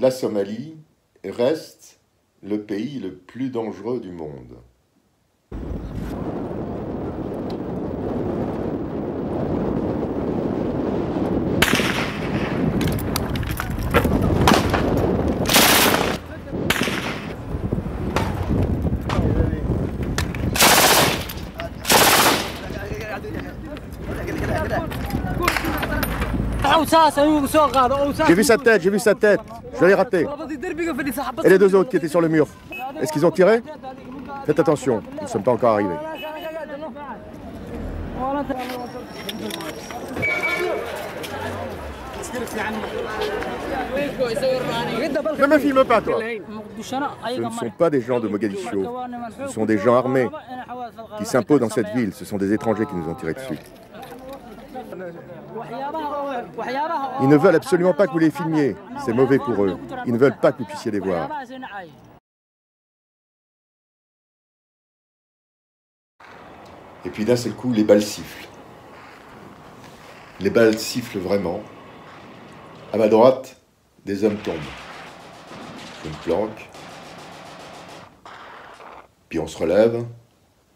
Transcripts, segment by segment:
La Somalie reste le pays le plus dangereux du monde. J'ai vu sa tête, j'ai vu sa tête. Je l'ai raté. Et les deux autres qui étaient sur le mur. Est-ce qu'ils ont tiré? Faites attention, nous ne sommes pas encore arrivés. Ne me filme pas, toi. Ce ne sont pas des gens de Mogadiscio. Ce sont des gens armés qui s'imposent dans cette ville. Ce sont des étrangers qui nous ont tiré dessus. Ils ne veulent absolument pas que vous les filmiez. C'est mauvais pour eux. Ils ne veulent pas que vous puissiez les voir. Et puis d'un seul coup, les balles sifflent. Les balles sifflent vraiment. À ma droite, des hommes tombent. Je me planque. Puis on se relève.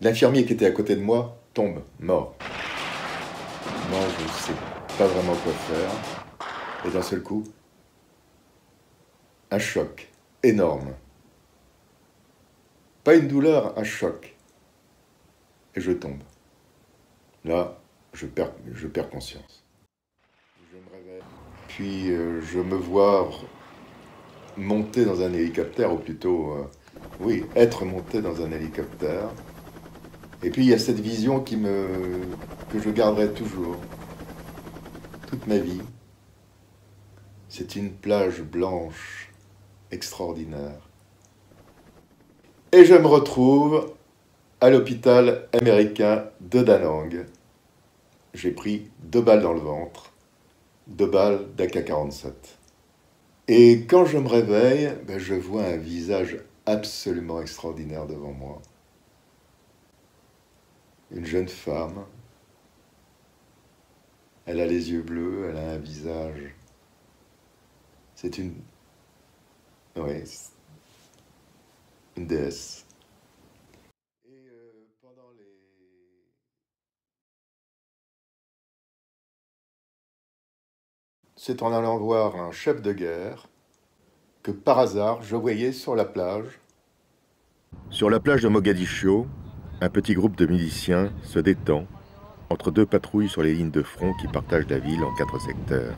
L'infirmier qui était à côté de moi tombe, mort. Je ne sais pas vraiment quoi faire. Et d'un seul coup, un choc énorme. Pas une douleur, un choc. Et je tombe. Là, je perds, conscience. Puis euh, je me vois monter dans un hélicoptère, ou plutôt, euh, oui, être monté dans un hélicoptère. Et puis il y a cette vision que je garderai toujours, toute ma vie. C'est une plage blanche extraordinaire. Et je me retrouve à l'hôpital américain de Danang. J'ai pris deux balles dans le ventre, deux balles d'AK-47. Et quand je me réveille, ben je vois un visage absolument extraordinaire devant moi une jeune femme. Elle a les yeux bleus, elle a un visage. C'est une. Oui. Une déesse. Euh. C'est en allant voir un chef de guerre que par hasard je voyais sur la plage. Sur la plage de Mogadiscio, un petit groupe de miliciens se détend entre deux patrouilles sur les lignes de front qui partagent la ville en quatre secteurs.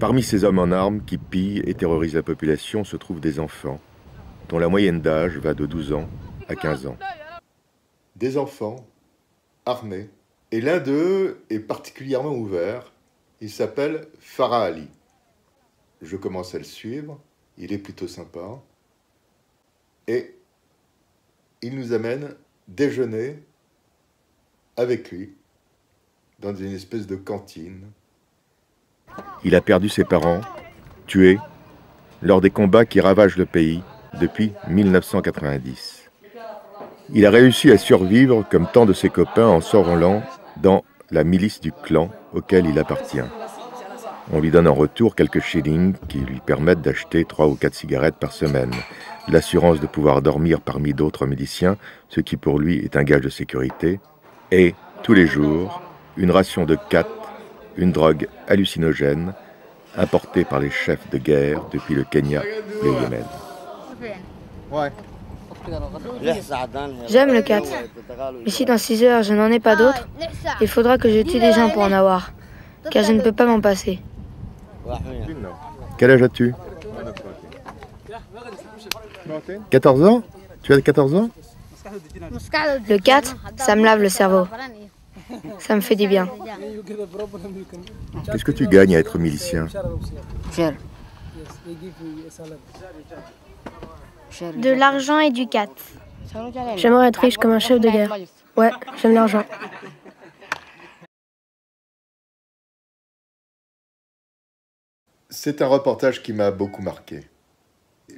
Parmi ces hommes en armes qui pillent et terrorisent la population se trouvent des enfants, dont la moyenne d'âge va de 12 ans à 15 ans. Des enfants armés. Et l'un d'eux est particulièrement ouvert. Il s'appelle Farah Ali. Je commence à le suivre. Il est plutôt sympa. Et il nous amène déjeuner avec lui dans une espèce de cantine. Il a perdu ses parents, tués, lors des combats qui ravagent le pays depuis 1990. Il a réussi à survivre comme tant de ses copains en s'enrôlant dans la milice du clan auquel il appartient. On lui donne en retour quelques shillings qui lui permettent d'acheter trois ou quatre cigarettes par semaine, l'assurance de pouvoir dormir parmi d'autres miliciens, ce qui pour lui est un gage de sécurité, et, tous les jours, une ration de cat, une drogue hallucinogène, importée par les chefs de guerre depuis le Kenya et le Yémen. J'aime le cat. Mais si dans 6 heures je n'en ai pas d'autres, il faudra que je tue des gens pour en avoir, car je ne peux pas m'en passer. Quel âge as-tu 14 ans Tu as 14 ans Le 4, ça me lave le cerveau. Ça me fait du bien. Qu'est-ce que tu gagnes à être milicien De l'argent et du 4. J'aimerais être riche comme un chef de guerre. Ouais, j'aime l'argent. C'est un reportage qui m'a beaucoup marqué.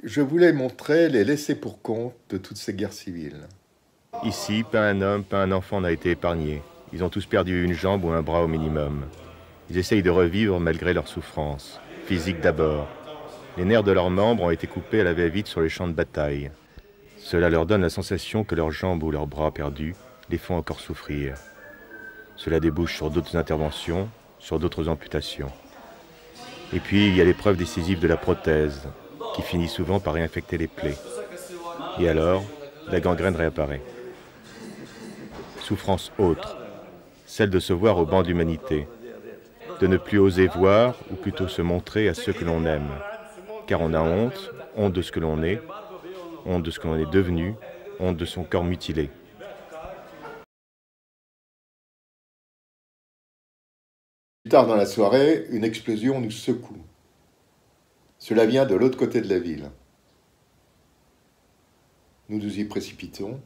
Je voulais montrer les laissés pour compte de toutes ces guerres civiles. Ici, pas un homme, pas un enfant n'a été épargné. Ils ont tous perdu une jambe ou un bras au minimum. Ils essayent de revivre malgré leur souffrance, physique d'abord. Les nerfs de leurs membres ont été coupés à la va-vite sur les champs de bataille. Cela leur donne la sensation que leurs jambes ou leurs bras perdus les font encore souffrir. Cela débouche sur d'autres interventions, sur d'autres amputations. Et puis, il y a l'épreuve décisive de la prothèse, qui finit souvent par réinfecter les plaies. Et alors, la gangrène réapparaît. Souffrance autre, celle de se voir au banc d'humanité, de ne plus oser voir, ou plutôt se montrer à ceux que l'on aime, car on a honte, honte de ce que l'on est, honte de ce que l'on est devenu, honte de son corps mutilé. Tard dans la soirée, une explosion nous secoue. Cela vient de l'autre côté de la ville. Nous nous y précipitons.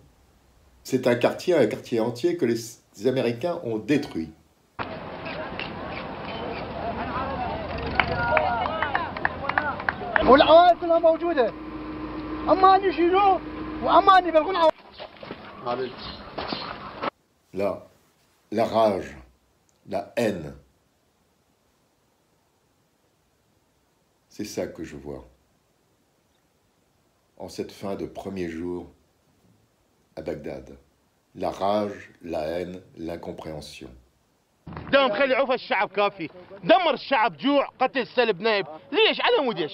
C'est un quartier, un quartier entier que les Américains ont détruit. Là, la rage, la haine, C'est ça que je vois. En cette fin de premier jour à Bagdad. La rage, la haine, l'incompréhension. دام خلي عوف الشعب كافي. دمر الشعب جوع قتل سلب نايب. ليش؟ على مود إيش؟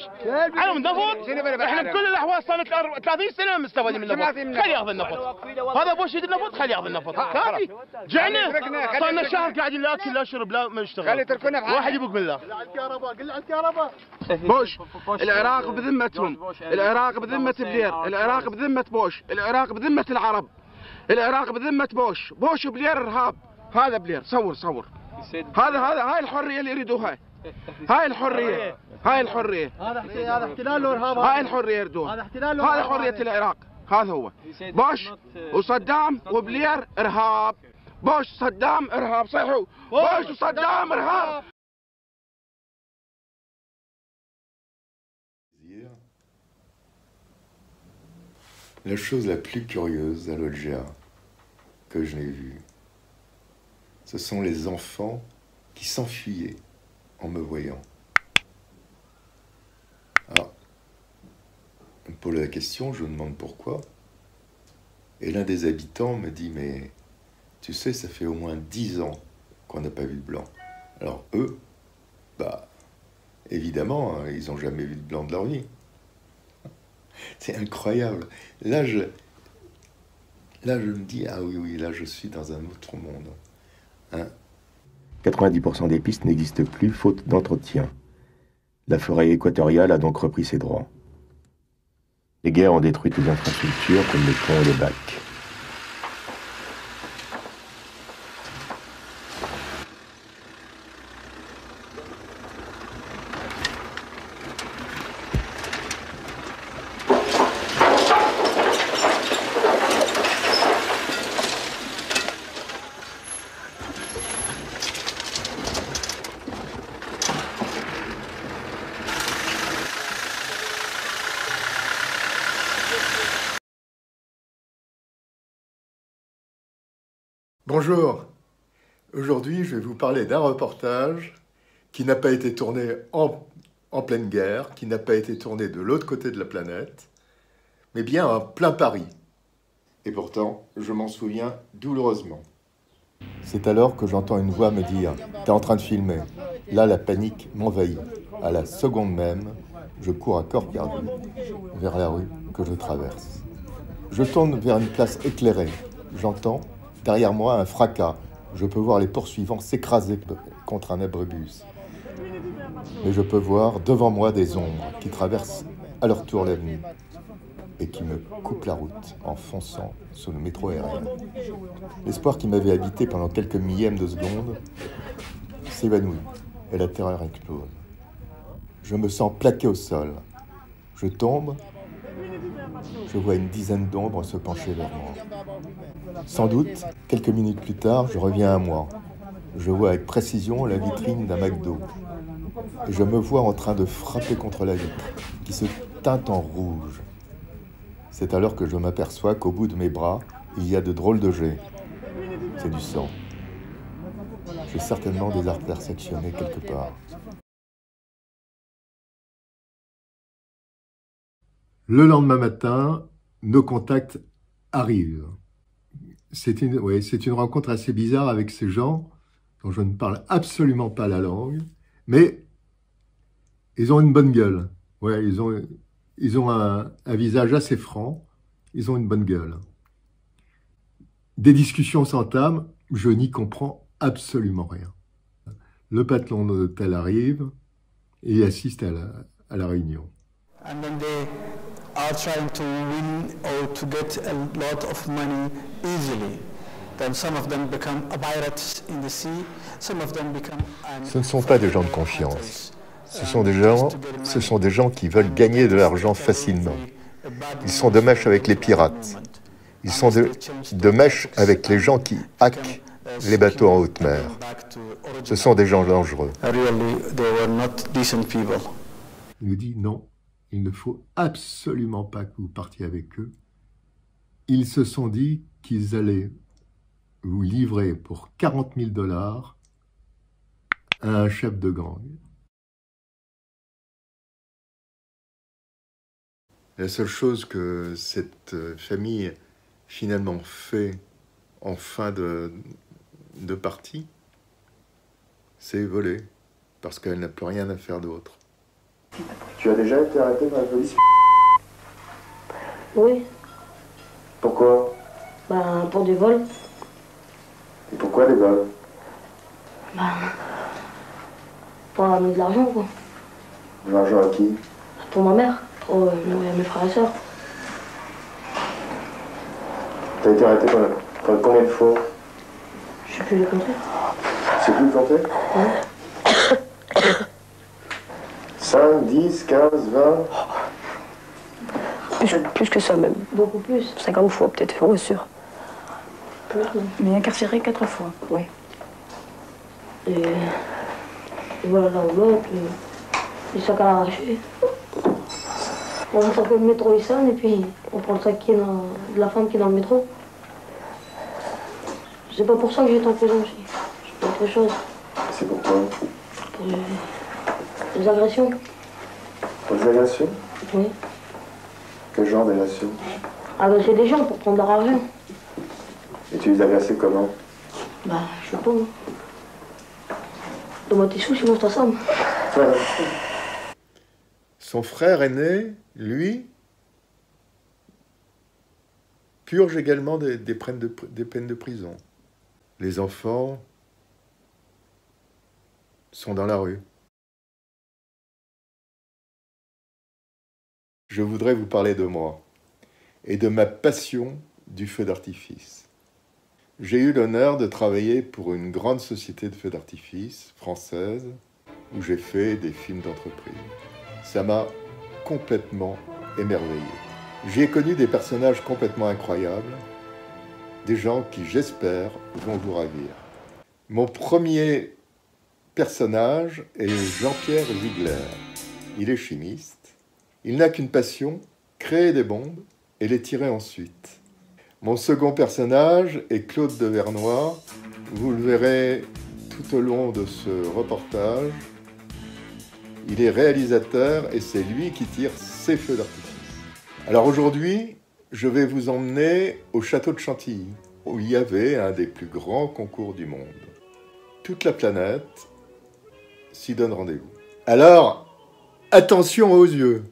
على مود نفط إحنا بكل الأحوال صار 30 سنة مستفادين من النفط خلي ياخذ النفط هذا بوش يد النفط خلي ياخذ النفط كافي. جعنا. صار شهر قاعدين لا اكل لا شرب لا ما نشتغل. خلي تركنا واحد يبوق بالله. على الكهرباء قل على الكهرباء. بوش. العراق بذمتهم. العراق بذمة بلير العراق بذمة بوش. العراق بذمة العرب. العراق بذمة بوش. بوش بلير إرهاب. هذا بلير صور صور. هذا هذا هاي الحرية اللي يريدوها. هاي. الحرية هاي. الحرية. هذا احتلال وارهاب هاي الحرية يريدوها هذا احتلال هذا. حرية العراق. هذا هو. بوش وصدام وبلير إرهاب. بوش صدام إرهاب صحوا بوش وصدام إرهاب. La chose la plus curieuse à l'Olgia que je n'ai vue, ce sont les enfants qui s'enfuyaient en me voyant. Alors, on me pose la question, je demande pourquoi. Et l'un des habitants me dit, mais tu sais, ça fait au moins dix ans qu'on n'a pas vu de blanc. Alors eux, bah, évidemment, hein, ils n'ont jamais vu de blanc de leur vie. C'est incroyable. Là je, là, je me dis, ah oui, oui, là, je suis dans un autre monde. 90% des pistes n'existent plus faute d'entretien. La forêt équatoriale a donc repris ses droits. Les guerres ont détruit les infrastructures comme les ponts et les bacs. Bonjour, aujourd'hui je vais vous parler d'un reportage qui n'a pas été tourné en, pleine guerre, qui n'a pas été tourné de l'autre côté de la planète, mais bien en plein Paris. Et pourtant, je m'en souviens douloureusement. C'est alors que j'entends une voix me dire « T'es en train de filmer ». Là, la panique m'envahit. À la seconde même, je cours à corps perdu vers la rue que je traverse. Je tourne vers une place éclairée. J'entends Derrière moi, un fracas. Je peux voir les poursuivants s'écraser contre un abribus. Mais je peux voir devant moi des ombres qui traversent à leur tour l'avenue et qui me coupent la route en fonçant sous le métro aérien. L'espoir qui m'avait habité pendant quelques millièmes de seconde s'évanouit et la terreur explose. Je me sens plaqué au sol. Je tombe je vois une dizaine d'ombres se pencher vers moi. Sans doute, quelques minutes plus tard, je reviens à moi. Je vois avec précision la vitrine d'un McDo. je me vois en train de frapper contre la vitre, qui se teinte en rouge. C'est alors que je m'aperçois qu'au bout de mes bras, il y a de drôles de jets. C'est du sang. J'ai certainement des artères sectionnées quelque part. Le lendemain matin, nos contacts arrivent. C'est une, c'est une rencontre assez bizarre avec ces gens dont je ne parle absolument pas la langue, mais ils ont une bonne gueule. Ouais, ils ont, ils ont un, visage assez franc, ils ont une bonne gueule. Des discussions s'entament, je n'y comprends absolument rien. Le patron de l'hôtel arrive et assiste à la, à la réunion. Are trying to win or to get a lot of money easily. Then some of them become pirates in the sea. Some of them become Ce ne sont pas des gens de confiance. Ce sont des gens, ce sont des gens qui veulent gagner de l'argent facilement. Ils sont de mèche avec les pirates. Ils sont de, de mèche avec les gens qui hackent les bateaux en haute mer. Ce sont des gens dangereux. Il nous dit non, il ne faut absolument pas que vous partiez avec eux. Ils se sont dit qu'ils allaient vous livrer pour 40 000 dollars à un chef de gang. La seule chose que cette famille finalement fait en fin de, de partie, c'est voler, parce qu'elle n'a plus rien à faire d'autre. Tu as déjà été arrêté par la police Oui. Pourquoi Ben, pour des vols. Et pourquoi des vols Ben, pour amener de l'argent, quoi. De l'argent à qui Pour ma mère, pour euh, mes frères et sœurs. T'as été arrêté pendant, combien de fois Je sais plus le compter. Sais plus le compter Ouais. 5, 10, 15, 20 plus, plus, que ça même. Beaucoup plus. 50 fois peut-être, ouais, sûr. Plus, Mais incarcéré 4 fois, oui. Et, et voilà l'enveloppe, les sacs à l'arracher. On sent que le métro il sonne et puis on prend le sac qui est dans, de la femme qui est dans le métro. C'est pas pour ça que j'ai été en prison aussi. C'est pour autre chose. C'est pourquoi Pour les, les agressions. Les agressions Oui. Quel genre d'agression Agresser des gens pour prendre leur argent. Et tu les agressais comment Bah, je sais pas. Donne-moi tes sous, sinon je t'assomme. Son frère aîné, lui, purge également des, des, peines de, des peines de prison. Les enfants sont dans la rue. Je voudrais vous parler de moi et de ma passion du feu d'artifice. J'ai eu l'honneur de travailler pour une grande société de feux d'artifice française où j'ai fait des films d'entreprise. Ça m'a complètement émerveillé. J'y ai connu des personnages complètement incroyables, des gens qui, j'espère, vont vous ravir. Mon premier personnage est Jean-Pierre Ziegler. Il est chimiste. Il n'a qu'une passion, créer des bombes et les tirer ensuite. Mon second personnage est Claude de Vernois. Vous le verrez tout au long de ce reportage. Il est réalisateur et c'est lui qui tire ses feux d'artifice. Alors aujourd'hui, je vais vous emmener au château de Chantilly, où il y avait un des plus grands concours du monde. Toute la planète s'y donne rendez-vous. Alors, attention aux yeux